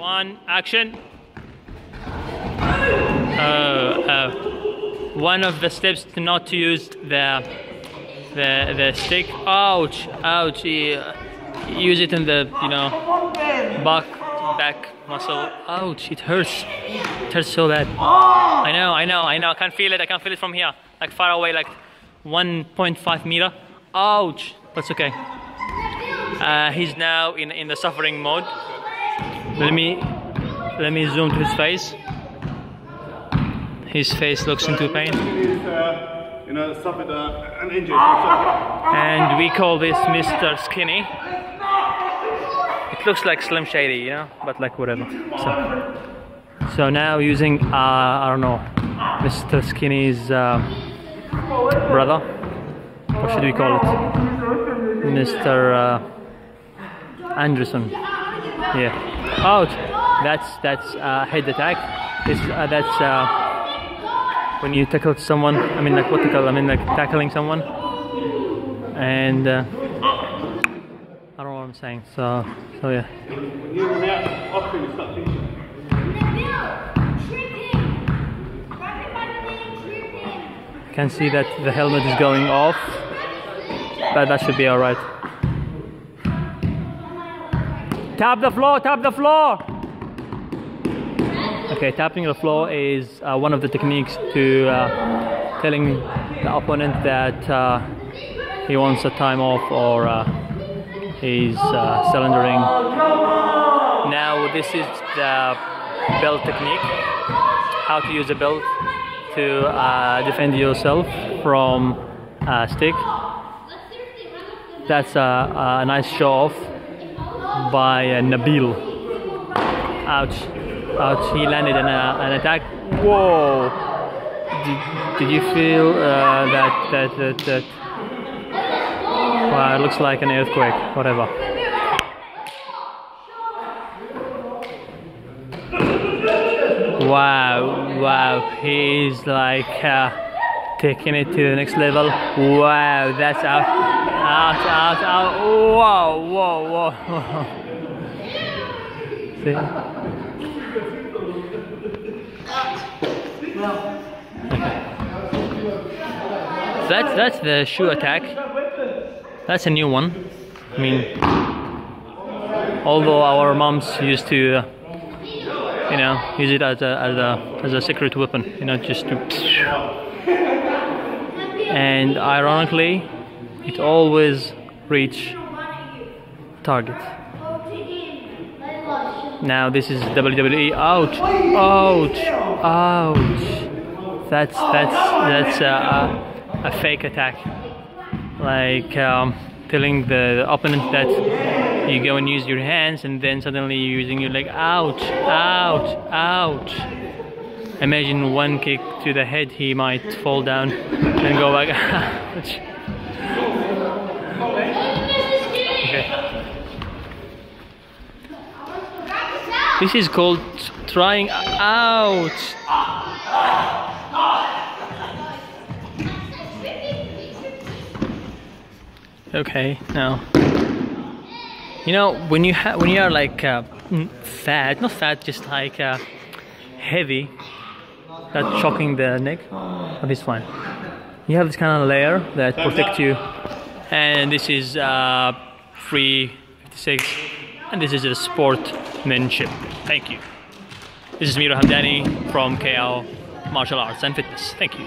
One, action. Uh, uh, one of the steps to not to use the the the stick. Ouch! Ouch! Use it in the you know back back muscle. Ouch! It hurts. It hurts so bad. I know. I know. I know. I can feel it. I can feel it from here, like far away, like 1.5 meter. Ouch! That's okay. Uh, he's now in in the suffering mode. Let me let me zoom to his face. His face looks into pain. He's, uh, you know, suffered uh, an injury. And we call this Mr. Skinny. It looks like Slim Shady, you know, but like whatever. So, so now using, uh, I don't know, Mr. Skinny's uh, brother. What should we call it? Mr. Uh, Anderson. Yeah. Ouch! That's that's uh, head attack. This uh, that's uh, when you tackle someone. I mean, like what tackle? I mean, like tackling someone. And uh, I don't know what I'm saying. So, so yeah. Can see that the helmet is going off, but that should be all right. Tap the floor, tap the floor. Okay, tapping the floor is uh, one of the techniques to uh, telling the opponent that uh, he wants a time off or uh, he's uh, surrendering. Now this is the belt technique, how to use a belt to uh, defend yourself from a stick. That's a, a nice show off by uh, Nabil. Ouch. Ouch. He landed an, uh, an attack. Whoa. Did, did you feel uh, that, that, that, that? Wow, it looks like an earthquake. Whatever. Wow, wow. He's like uh, taking it to the next level. Wow, that's out. Out, out, out. Whoa, whoa. See? That's that's the shoe attack. That's a new one. I mean, although our moms used to, uh, you know, use it as a as a as a secret weapon. You know, just to. And ironically, it always reach target. Now this is WWE. Ouch! Ouch! Ouch! That's that's that's a, fake attack. Like um, telling the opponent that you go and use your hands, and then suddenly you're using your leg. Ouch! Ouch! Ouch! Imagine one kick to the head, he might fall down and go back. Ouch. This is called trying out. Okay, now you know when you have when you are like uh, fat, not fat, just like uh, heavy, that shocking the neck. But it's fine. You have this kind of layer that protects you, and this is uh, free 56 and this is a sportsmanship. Thank you. This is Medo Hamdani from KL Martial Arts and Fitness. Thank you.